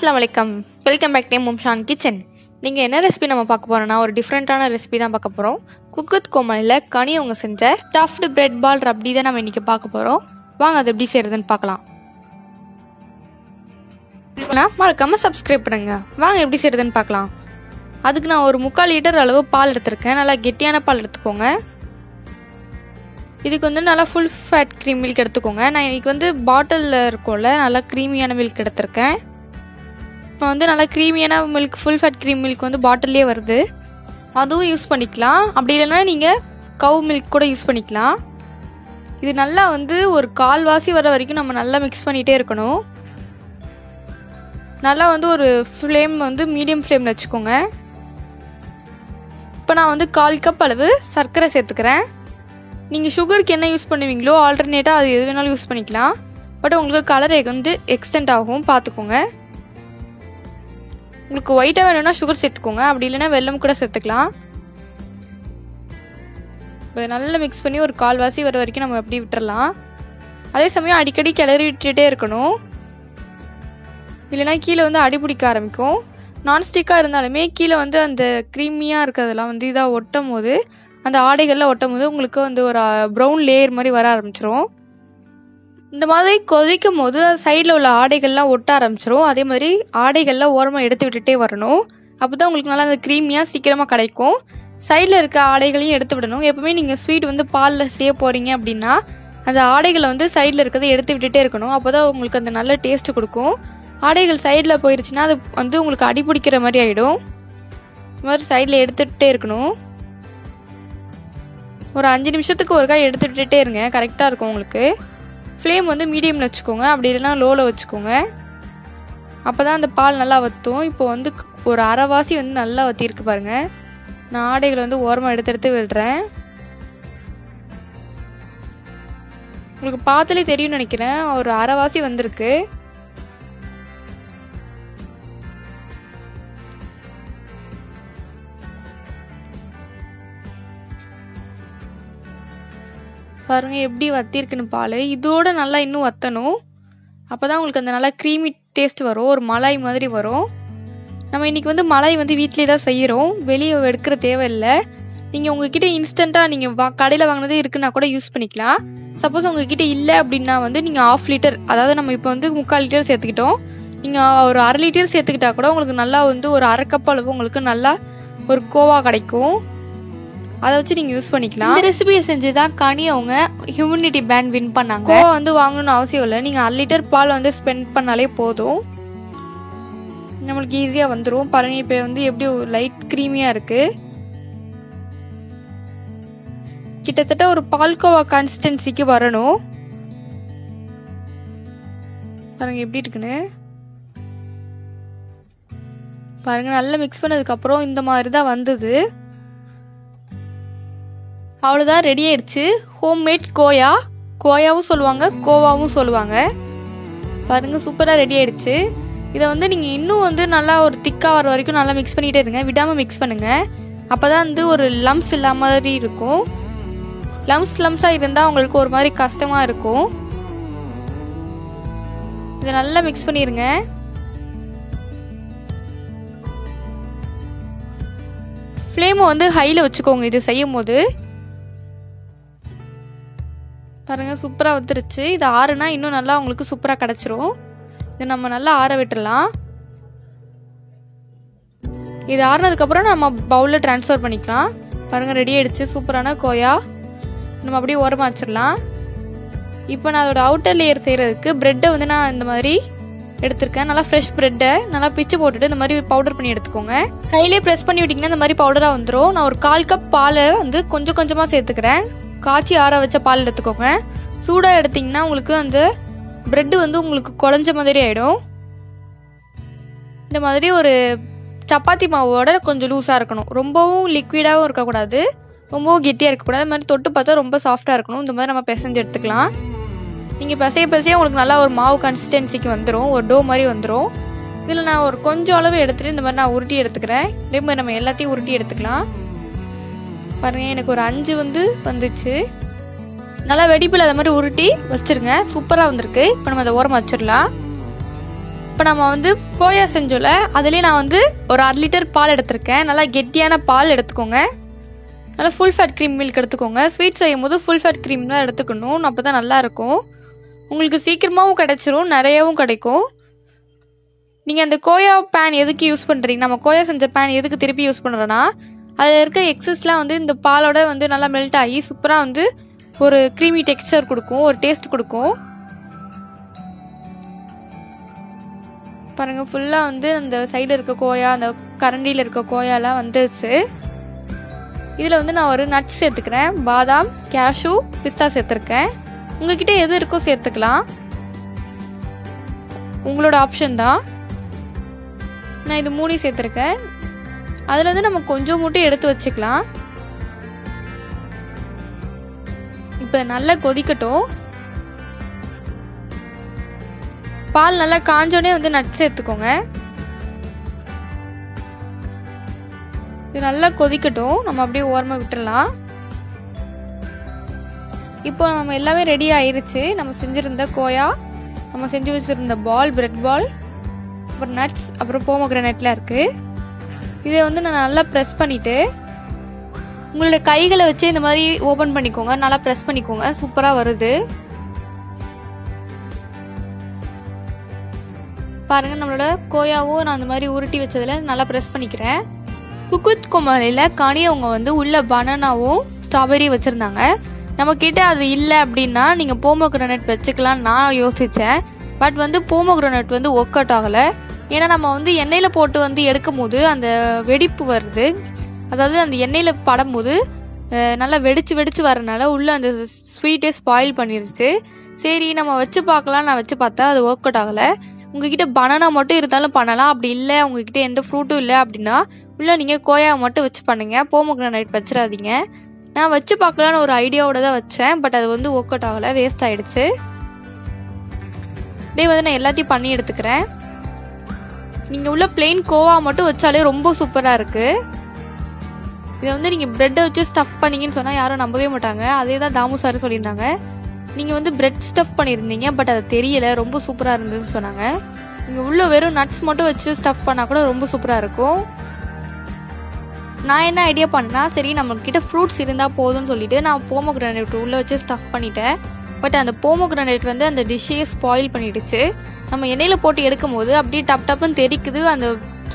அஸ்லாம் வலைக்கம் welcome back டேம் மும்ஷான் கிச்சன் நீங்கள் என்ன ரெசிபி நம்ம பார்க்க போகிறோம்னா ஒரு டிஃப்ரெண்ட்டான ரெசிபி தான் பார்க்க போகிறோம் குக்குத் கோமலில் கனி அவங்க செஞ்ச டஃப்டு பிரெட் பால் ரப்டி தான் நம்ம இன்றைக்கி பார்க்க போகிறோம் வாங்க அது எப்படி செய்கிறதுன்னு பார்க்கலாம். நான் மறக்காமல் சப்ஸ்கிரைப் பண்ணுங்க. வாங்க எப்படி செய்கிறதுன்னு பார்க்கலாம். அதுக்கு நான் ஒரு முக்கால் லிட்டர் அளவு பால் எடுத்திருக்கேன். நல்லா கெட்டியான பால் எடுத்துக்கோங்க. இதுக்கு வந்து நல்லா ஃபுல் ஃபேட் க்ரீம் மில்க் எடுத்துக்கோங்க. நான் இன்னைக்கு வந்து பாட்டிலில் இருக்கும்ல நல்லா க்ரீமியான மில்க் எடுத்திருக்கேன். இப்போ வந்து நல்லா க்ரீமியான milk full fat cream milk வந்து பாட்டிலே வருது. அதுவும் யூஸ் பண்ணிக்கலாம். அப்படி இல்லைன்னா நீங்கள் கவு மில்க் கூட யூஸ் பண்ணிக்கலாம். இது நல்லா வந்து ஒரு கால்வாசி வர வரைக்கும் நம்ம நல்லா மிக்ஸ் பண்ணிகிட்டே இருக்கணும். நல்லா வந்து ஒரு ஃப்ளேம் வந்து மீடியம் ஃப்ளேமில் வச்சுக்கோங்க. இப்போ நான் வந்து கால் கப் அளவு சர்க்கரை சேர்த்துக்கிறேன். நீங்கள் சுகருக்கு என்ன யூஸ் பண்ணுவீங்களோ ஆல்டர்னேட்டாக அது எது வேணாலும் யூஸ் பண்ணிக்கலாம். பட் உங்களுக்கு கலர் வந்து எக்ஸ்டெண்ட் ஆகும் பார்த்துக்கோங்க. உங்களுக்கு ஒயிட்டாக வேணும்னா சுகர் சேர்த்துக்கோங்க. அப்படி இல்லைன்னா வெல்லம் கூட சேர்த்துக்கலாம். இப்போ நல்லா மிக்ஸ் பண்ணி ஒரு கால்வாசி வர வரைக்கும் நம்ம அப்படி விட்டுறலாம். அதே சமயம் அடிக்கடி கிளறி விட்டுட்டே இருக்கணும். இல்லைன்னா கீழே வந்து அடி பிடிக்க ஆரம்பிக்கும். நான்ஸ்டிக்காக இருந்தாலுமே கீழே வந்து அந்த க்ரீமியாக இருக்கிறதெல்லாம் வந்து இதாக ஒட்டும் போது அந்த ஆடைகளில் ஒட்டும் போது உங்களுக்கு வந்து ஒரு ப்ரௌன் லேயர் மாதிரி வர ஆரம்பிச்சிரும். இந்த மாதிரி கொதிக்கும் போது சைடில் உள்ள ஆடைகள்லாம் ஒட்ட ஆரம்பிச்சிரும். அதே மாதிரி ஆடைகள்லாம் ஓரமாக எடுத்து விட்டுட்டே வரணும். அப்போ தான் உங்களுக்கு நல்லா அந்த க்ரீமியாக சீக்கிரமாக கிடைக்கும். சைடில் இருக்க ஆடைகளையும் எடுத்து விடணும். எப்பவுமே நீங்கள் ஸ்வீட் வந்து பாலில் செய்ய போகிறீங்க அப்படின்னா அந்த ஆடைகளை வந்து சைடில் இருக்கிறத எடுத்து விட்டுட்டே இருக்கணும். அப்போ தான் உங்களுக்கு அந்த நல்ல டேஸ்ட் கொடுக்கும். ஆடைகள் சைடில் போயிருச்சுன்னா அது வந்து உங்களுக்கு அடி பிடிக்கிற மாதிரி ஆகிடும் இந்த மாதிரி சைடில் எடுத்துகிட்டே இருக்கணும். ஒரு அஞ்சு நிமிஷத்துக்கு ஒருக்கா எடுத்து விட்டுட்டே இருங்க கரெக்டாக இருக்கும் உங்களுக்கு. ஃப்ளேம் வந்து மீடியமில் வச்சுக்கோங்க. அப்படி இல்லைன்னா லோவில் வச்சுக்கோங்க. அப்போ தான் அந்த பால் நல்லா வற்றும் இப்போ வந்து ஒரு அரைவாசி வந்து நல்லா வற்றிருக்கு பாருங்கள் நான் ஆடைகளை வந்து ஓரமாக எடுத்து எடுத்து விடுறேன். உங்களுக்கு பார்த்தாலே தெரியும்னு நினைக்கிறேன். ஒரு அரைவாசி வந்திருக்கு. பாருங்க எப்படி வத்திருக்குன்னு பால். இதோட நல்லா இன்னும் வத்தணும். அப்போ தான் உங்களுக்கு அந்த நல்லா க்ரீமி டேஸ்ட் வரும். ஒரு மலாய் மாதிரி வரும். நம்ம இன்னைக்கு வந்து மலாய் வந்து வீட்டிலே தான் செய்கிறோம் வெளியே எடுக்கிற தேவையில்லை. நீங்கள் உங்ககிட்ட இன்ஸ்டண்ட்டாக நீங்கள் வா கடையில் வாங்கினது இருக்குன்னா கூட யூஸ் பண்ணிக்கலாம். சப்போஸ் உங்ககிட்ட இல்லை அப்படின்னா வந்து நீங்கள் ஆஃப் லிட்டர் அதாவது நம்ம இப்போ வந்து முக்கால் லிட்டர் சேர்த்துக்கிட்டோம். நீங்கள் ஒரு அரை லிட்டர் சேர்த்துக்கிட்டா கூட உங்களுக்கு நல்லா வந்து ஒரு அரை கப் அளவு உங்களுக்கு நல்லா ஒரு கோவா கிடைக்கும். அதை வச்சு நீங்கள் யூஸ் பண்ணிக்கலாம். இந்த ரெசிபியை செஞ்சு தான் கனி அவங்க ஹியூமினிட்டி பேண்ட் வின் பண்ணாங்க. கோவா வந்து வாங்கணும்னு அவசியம் இல்லை. நீங்கள் அரை லிட்டர் பால் வந்து ஸ்பெண்ட் பண்ணாலே போதும். நம்மளுக்கு ஈஸியாக வந்துடும் பாருங்க இப்போ வந்து எப்படி லைட் க்ரீமியாக இருக்கு. கிட்டத்தட்ட ஒரு பால்கோவா கன்சிஸ்டன்சிக்கு வரணும். பாருங்க எப்படி இருக்குன்னு. பாருங்க நல்லா மிக்ஸ் பண்ணதுக்கு அப்புறம் இந்த மாதிரி தான் வந்தது. அவ்வளோதான் ரெடி ஆயிடுச்சு. ஹோம்மேட் கோயா. கோயாவும் சொல்லுவாங்க கோவாவும் சொல்லுவாங்க. பாருங்க சூப்பராக ரெடி ஆயிடுச்சு. இதை வந்து நீங்கள் இன்னும் வந்து நல்லா ஒரு திக்காக வர வரைக்கும் நல்லா மிக்ஸ் பண்ணிகிட்டே இருங்க. விடாமல் மிக்ஸ் பண்ணுங்கள் அப்போ தான் வந்து ஒரு லம்ஸ் இல்லாத மாதிரி இருக்கும். லம்ஸ் லம்ஸாக இருந்தால் உங்களுக்கு ஒரு மாதிரி கஷ்டமாக இருக்கும். இதை நல்லா மிக்ஸ் பண்ணிடுங்க ஃப்ளேமை வந்து ஹையில் வச்சுக்கோங்க இது செய்யும் போது பாருங்க சூப்பராக வந்துருச்சு. இது ஆறுனா இன்னும் நல்லா உங்களுக்கு சூப்பராக கிடச்சிரும். இதை நம்ம நல்லா ஆற விட்டுடலாம். இது ஆறுனதுக்கப்புறம் நம்ம பவுலில் ட்ரான்ஸ்ஃபர் பண்ணிக்கலாம். பாருங்கள் ரெடி ஆயிடுச்சு. சூப்பரான கோயா. நம்ம அப்படியே ஓரமாக வச்சிடலாம். இப்போ நான் அதோட அவுட்டர் லேயர் செய்கிறதுக்கு ப்ரெட்டை வந்து நான் இந்த மாதிரி எடுத்திருக்கேன். நல்லா ஃப்ரெஷ் ப்ரெட்டை நல்லா பிச்சு போட்டுட்டு இந்த மாதிரி பவுடர் பண்ணி எடுத்துக்கோங்க. கையிலே ப்ரெஸ் பண்ணி விட்டிங்கன்னா இந்த மாதிரி பவுடராக வந்துடும் நான் ஒரு கால் கப் பாலை வந்து கொஞ்சம் கொஞ்சமாக சேர்த்துக்கிறேன். காய்ச்சி ஆற வச்ச பால் எடுத்துக்கோங்க. சூடாக எடுத்திங்கன்னா உங்களுக்கு அந்த ப்ரெட்டு வந்து உங்களுக்கு குழஞ்ச மாதிரி ஆகிடும் இந்த மாதிரி ஒரு சப்பாத்தி மாவோட கொஞ்சம் லூஸாக இருக்கணும். ரொம்பவும் லிக்விடாகவும் இருக்கக்கூடாது. ரொம்பவும் கெட்டியாக இருக்கக்கூடாது. அது மாதிரி தொட்டு பார்த்தா ரொம்ப சாஃப்டாக இருக்கணும். இந்த மாதிரி நம்ம பிசைஞ்சு எடுத்துக்கலாம். நீங்கள் பிசைய பிசைய உங்களுக்கு நல்லா ஒரு மாவு கன்சிஸ்டன்சிக்கு வந்துடும் ஒரு டோ மாதிரி வந்துடும் இதில் நான் ஒரு கொஞ்சம் அளவு எடுத்துகிட்டு இந்த மாதிரி நான் உருட்டி எடுத்துக்கிறேன். இதே மாதிரி நம்ம எல்லாத்தையும் உருட்டி எடுத்துக்கலாம். பாருங்க எனக்கு ஒரு அஞ்சு வந்து வந்துச்சு. நல்லா வெடிப்பில் அதை மாதிரி உருட்டி வச்சிருங்க. சூப்பராக வந்திருக்கு. இப்போ நம்ம அதை ஓரமாக வச்சிடலாம். இப்போ நம்ம வந்து கோயா செஞ்சோல அதுலேயே நான் வந்து ஒரு அரை லிட்டர் பால் எடுத்திருக்கேன். நல்லா கெட்டியான பால் எடுத்துக்கோங்க. நல்லா ஃபுல் ஃபேட் க்ரீம் மில்க் எடுத்துக்கோங்க. ஸ்வீட் செய்யும் போது ஃபுல் ஃபேட் க்ரீம் தான் எடுத்துக்கணும். அப்போ தான் நல்லா இருக்கும். உங்களுக்கு சீக்கிரமாகவும் கிடைச்சிரும். நிறையவும் கிடைக்கும். நீங்கள் அந்த கோயா பேன் எதுக்கு யூஸ் பண்ணுறீங்க நம்ம கோயா செஞ்ச பேன் எதுக்கு திருப்பி யூஸ் பண்ணுறோன்னா அதில் இருக்க எக்ஸஸ்லாம் வந்து இந்த பாலோட வந்து நல்லா மெல்ட் ஆகி சூப்பராக வந்து ஒரு க்ரீமி டெக்ஸ்சர் கொடுக்கும் ஒரு டேஸ்ட் கொடுக்கும். பாருங்கள் ஃபுல்லாக வந்து அந்த சைடில் இருக்க கோயா அந்த கரண்டியில் இருக்க கோயாலாம் வந்துருச்சு. இதில் வந்து நான் ஒரு நட்ஸ் சேர்த்துக்கிறேன். பாதாம் கேஷு பிஸ்தா சேர்த்துருக்கேன். உங்ககிட்ட எது இருக்கோ சேர்த்துக்கலாம். உங்களோட ஆப்ஷன் தான். நான் இது மூடி சேர்த்துருக்கேன். அதில் வந்து நம்ம கொஞ்சம் மட்டும் எடுத்து வச்சுக்கலாம். இப்போ நல்லா கொதிக்கட்டும். பால் நல்லா காஞ்சோடனே வந்து நட்ஸ் சேர்த்துக்கோங்க. இது நல்லா கொதிக்கட்டும். நம்ம அப்படியே ஓரமாக விட்டுடலாம் இப்போ நம்ம எல்லாமே ரெடி ஆயிருச்சு. நம்ம செஞ்சுருந்த கோயா நம்ம செஞ்சு வச்சுருந்த பால் பிரெட் பால் அப்புறம் நட்ஸ் அப்புறம் போமோகிரானட்லாம் இருக்குது இதை வந்து நான் நல்லா ப்ரெஸ் பண்ணிவிட்டு உங்களோட கைகளை வச்சு இந்த மாதிரி ஓப்பன் பண்ணிக்கோங்க. நல்லா ப்ரெஸ் பண்ணிக்கோங்க. சூப்பராக வருது. பாருங்க நம்மளோட கோயாவும் நான் அந்த மாதிரி உருட்டி வச்சதுல நல்லா ப்ரெஸ் பண்ணிக்கிறேன். குக்குத் கோமாளியில் கனியவங்க வந்து உள்ள பனானாவும் ஸ்ட்ராபெரி வச்சுருந்தாங்க. நம்ம கிட்ட அது இல்லை அப்படின்னா நீங்கள் போமோகிரானட் வச்சுக்கலாம் நான் யோசித்தேன் பட் வந்து போமோகிரானட் வந்து ஒர்க் அவுட் ஆகலை. ஏன்னா நம்ம வந்து எண்ணெயில் போட்டு வந்து எடுக்கும் போது அந்த வெடிப்பு வருது. அதாவது அந்த எண்ணெயில் படும்போது நல்லா வெடிச்சு வெடிச்சு வரனால உள்ள அந்த ஸ்வீட்டே ஸ்பாயில் பண்ணிருச்சு. சரி நம்ம வச்சு பார்க்கலாம் நான் வச்சு பார்த்தா அது ஒர்க் அவுட் ஆகலை. உங்ககிட்ட பனானா மட்டும் இருந்தாலும் பண்ணலாம். அப்படி இல்லை உங்ககிட்ட எந்த ஃப்ரூட்டும் இல்லை அப்படின்னா உள்ள நீங்கள் கோயா மட்டும் வச்சு பண்ணுங்க. போமோகிரானைட் வச்சிடாதீங்க. நான் வச்சு பார்க்கலான்னு ஒரு ஐடியாவோட தான் வச்சேன். பட் அது வந்து ஒர்க் அவுட் ஆகலை வேஸ்ட் ஆயிடுச்சு. இதே வந்து நான் எல்லாத்தையும் பண்ணி எடுத்துக்கிறேன். நீங்கள் உள்ள பிளெயின் கோவா மட்டும் வச்சாலே ரொம்ப சூப்பராக இருக்குது இதை வந்து நீங்கள் ப்ரெட்டை வச்சு ஸ்டஃப் பண்ணீங்கன்னு சொன்னால் யாரும் நம்பவே மாட்டாங்க. அதே தான் தாமு சார் சொல்லியிருந்தாங்க. நீங்கள் வந்து பிரெட் ஸ்டஃப் பண்ணியிருந்தீங்க பட் அது தெரியல ரொம்ப சூப்பராக இருந்ததுன்னு சொன்னாங்க. நீங்கள் உள்ள வெறும் நட்ஸ் மட்டும் வச்சு ஸ்டஃப் பண்ணால் கூட ரொம்ப சூப்பராக இருக்கும். நான் என்ன ஐடியா பண்ணேன்னா சரி நம்மக்கிட்ட ஃப்ரூட்ஸ் இருந்தால் போதும்னு சொல்லிட்டு நான் போமோகிரானேட் உள்ளே வச்சு ஸ்டஃப் பண்ணிட்டேன். பட் அந்த போமோகிரானேட் வந்து அந்த டிஷ்ஷையே ஸ்பாயில் பண்ணிடுச்சு. நம்ம எண்ணெயில் போட்டு எடுக்கும் போது அப்படியே டப் டப்னு தெரிக்குது. அந்த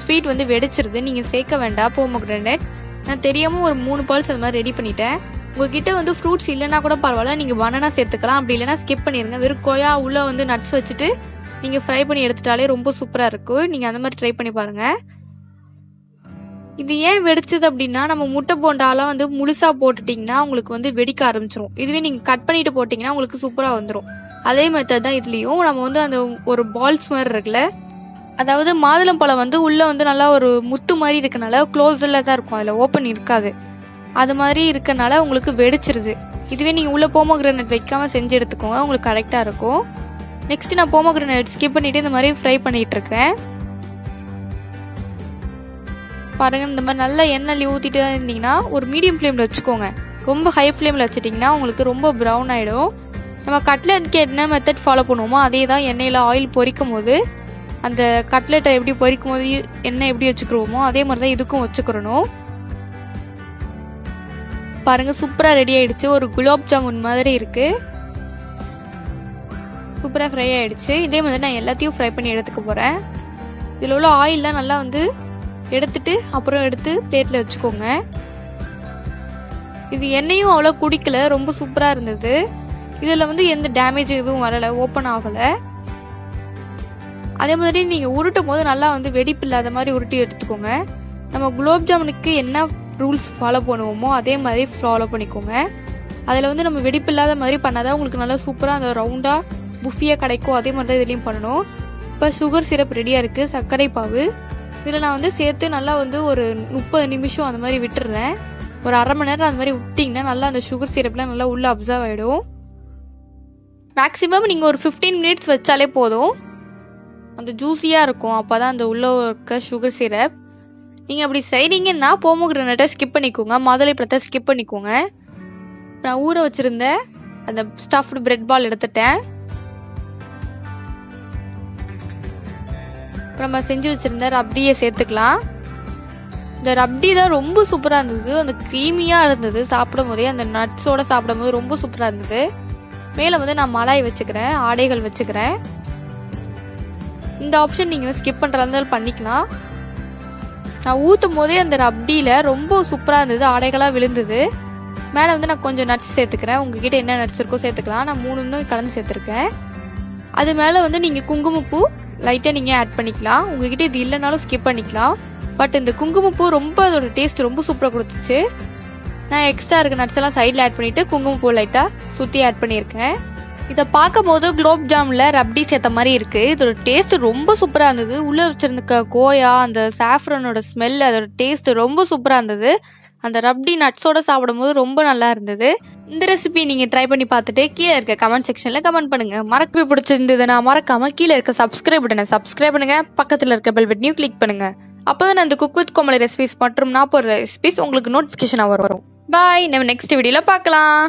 ஸ்வீட் வந்து வெடிச்சிருது. நீங்கள் சேர்க்க வேண்டாம் போமோகிரானேட் நான் தெரியாமல் ஒரு மூணு பால்ஸ் அது மாதிரி ரெடி பண்ணிட்டேன். உங்ககிட்ட வந்து ஃப்ரூட்ஸ் இல்லைன்னா கூட பரவாயில்ல. நீங்கள் பனானா சேர்த்துக்கலாம். அப்படி இல்லைன்னா ஸ்கிப் பண்ணிடுங்க வெறும் கொயா உள்ளே வந்து நட்ஸ் வச்சுட்டு நீங்கள் ஃப்ரை பண்ணி எடுத்துட்டாலே ரொம்ப சூப்பராக இருக்கும் நீங்கள் அந்த மாதிரி ட்ரை பண்ணி பாருங்கள் இது ஏன் வெடிச்சது அப்படின்னா நம்ம முட்டை போண்டாலாம் வந்து முழுசா போட்டுட்டிங்கன்னா உங்களுக்கு வந்து வெடிக்க ஆரம்பிச்சிரும். இதுவே நீங்கள் கட் பண்ணிட்டு போட்டிங்கன்னா உங்களுக்கு சூப்பராக வந்துடும் அதே மெத்தட் தான் இதுலேயும். நம்ம வந்து அந்த ஒரு பால்ஸ் மாதிரி இருக்குல்ல? அதாவது மாதுளம்பழம் வந்து உள்ளே வந்து நல்லா ஒரு முத்து மாதிரி இருக்கனால க்ளோஸில் தான் இருக்கும். அதில் ஓப்பன் இருக்காது. அது மாதிரி இருக்கனால உங்களுக்கு வெடிச்சிருது. இதுவே நீங்கள் உள்ளே போமோகிரானட் வைக்காம செஞ்சு எடுத்துக்கோங்க. உங்களுக்கு கரெக்டாக இருக்கும். நெக்ஸ்ட் நான் போமோகிரானட் ஸ்கிப் பண்ணிட்டு இந்த மாதிரி ஃப்ரை பண்ணிட்டு பாருங்க இந்த மாதிரி நல்லா எண்ணெய் ஊற்றிட்டு இருந்தீங்கன்னா ஒரு மீடியம் ஃப்ளேமில் வச்சுக்கோங்க. ரொம்ப ஹை ஃப்ளேமில் வச்சுட்டிங்கன்னா உங்களுக்கு ரொம்ப ப்ரௌன் ஆகிடும் நம்ம கட்லெட்க்கு என்ன மெத்தட் ஃபாலோ பண்ணுவோமோ அதே தான் எண்ணெயில் ஆயில் பொரிக்கும் போது அந்த கட்லெட்டை எப்படி பொரிக்கும் போது எண்ணெய் எப்படி வச்சுக்கிறோமோ அதே மாதிரி தான் இதுக்கும் வச்சுக்கிறணும். பாருங்க சூப்பராக ரெடி ஆயிடுச்சு. ஒரு குலாப் ஜாமுன் மாதிரி இருக்கு. சூப்பராக ஃப்ரை ஆயிடுச்சு. இதே மாதிரி நான் எல்லாத்தையும் ஃப்ரை பண்ணி எடுத்துக்க போகிறேன் இதில் உள்ள ஆயிலெலாம் நல்லா வந்து எடுத்துட்டு அப்புறம் எடுத்து பிளேட்டில் வச்சுக்கோங்க. இது எண்ணெயும் அவ்வளோ குடிக்கல ரொம்ப சூப்பராக இருந்தது. இதில் வந்து எந்த டேமேஜ் எதுவும் வரலை ஓப்பன் ஆகலை. அதே மாதிரி நீங்கள் உருட்டும் போது நல்லா வந்து வெடிப்பு இல்லாத மாதிரி உருட்டி எடுத்துக்கோங்க. நம்ம குலோப் ஜாமுனுக்கு என்ன ரூல்ஸ் ஃபாலோ பண்ணுவோமோ அதே மாதிரி ஃபாலோ பண்ணிக்கோங்க. அதில் வந்து நம்ம வெடிப்பு இல்லாத மாதிரி பண்ணாதான் உங்களுக்கு நல்லா சூப்பராக அந்த ரவுண்டாக புஃபியாக கிடைக்கும். அதே மாதிரி தான் இதுலேயும் பண்ணணும். இப்போ சுகர் சிரப் ரெடியாக இருக்குது சர்க்கரை பாவு இதில் நான் வந்து சேர்த்து நல்லா வந்து ஒரு முப்பது நிமிஷம் அந்த மாதிரி விட்டுறேன். ஒரு அரை மணி நேரம் அந்த மாதிரி விட்டிங்கன்னா நல்லா அந்த சுகர் சிரப்லாம் நல்லா உள்ளே அப்சர்வ் ஆகிடும் மேக்ஸிமம் நீங்கள் ஒரு ஃபிஃப்டீன் மினிட்ஸ் வச்சாலே போதும். அந்த ஜூஸியாக இருக்கும். அப்போ தான் அந்த உள்ளே இருக்க சுகர் சிரப் நீங்கள் அப்படி செய்கிறீங்கன்னா போமோகிரனட்டை ஸ்கிப் பண்ணிக்கோங்க. மாதுளை பழத்தை ஸ்கிப் பண்ணிக்கோங்க. நான் ஊற வச்சுருந்தேன் அந்த ஸ்டஃப்டு பிரெட் பால் எடுத்துட்டேன். இப்போ நம்ம செஞ்சு வச்சிருந்த ரப்டியை சேர்த்துக்கலாம். இந்த ரப்டி தான் ரொம்ப சூப்பராக இருந்தது. அந்த க்ரீமியாக இருந்தது. சாப்பிடும் போதே அந்த நட்ஸோட சாப்பிடும் போது ரொம்ப சூப்பராக இருந்தது. மேலே வந்து நான் மலாய் வச்சுக்கிறேன். ஆடைகள் வச்சுக்கிறேன். இந்த ஆப்ஷன் நீங்கள் ஸ்கிப் பண்ணுறதா இருந்தாலும் பண்ணிக்கலாம். நான் ஊற்றும் போதே அந்த ரப்டியில் ரொம்ப சூப்பராக இருந்தது. ஆடைகளாக விழுந்தது. மேலே வந்து நான் கொஞ்சம் நட்ஸ் சேர்த்துக்கிறேன். உங்ககிட்ட என்ன நட்ஸ் இருக்கோ சேர்த்துக்கலாம். நான் மூணு கலந்து சேர்த்துருக்கேன். அது மேலே வந்து நீங்கள் குங்குமப்பூ லைட்டாக நீங்கள் ஆட் பண்ணிக்கலாம். உங்ககிட்ட இது இல்லைனாலும் ஸ்கிப் பண்ணிக்கலாம். பட் இந்த குங்குமப்பூ ரொம்ப அதோட டேஸ்ட் ரொம்ப சூப்பராக கொடுத்துச்சு. நான் எக்ஸ்ட்ரா இருக்க நட்ஸ் எல்லாம் சைடில் ஆட் பண்ணிவிட்டு குங்குமப்பூ லைட்டாக சுற்றி ஆட் பண்ணியிருக்கேன். இதை பார்க்கும்போது குலோப் ஜாமில் ரப்டி சேர்த்த மாதிரி இருக்குது இதோட டேஸ்ட் ரொம்ப சூப்பராக இருந்தது. உள்ளே வச்சிருந்த கோயா அந்த சாஃப்ரனோட ஸ்மெல் அதோட டேஸ்ட் ரொம்ப சூப்பராக இருந்தது. அந்த ரப்டி நட்ஸோட சாப்பிடும்போது ரொம்ப நல்லா இருந்தது. இந்த ரெசிபி நீங்கள் ட்ரை பண்ணி பார்த்துட்டு கீழே இருக்க கமெண்ட் செக்ஷனில் கமெண்ட் பண்ணுங்க. மறக்கவே பிடிச்சிருந்ததுன்னா மறக்காம கீழே இருக்க சப்ஸ்கிரைப் பட்டனை சப்ஸ்கிரைப் பண்ணுங்க. பக்கத்தில் இருக்க பெல் பட்டனையும் கிளிக் பண்ணுங்க. அப்போதான் அந்த குக் வித் கோமலை ரெசிபிஸ் மற்றும் நாற்பது ரெசிபிஸ் உங்களுக்கு நோட்டிஃபிகேஷனாக வரும். பாய் நம்ம நெக்ஸ்ட் வீடியோவில் பார்க்கலாம்.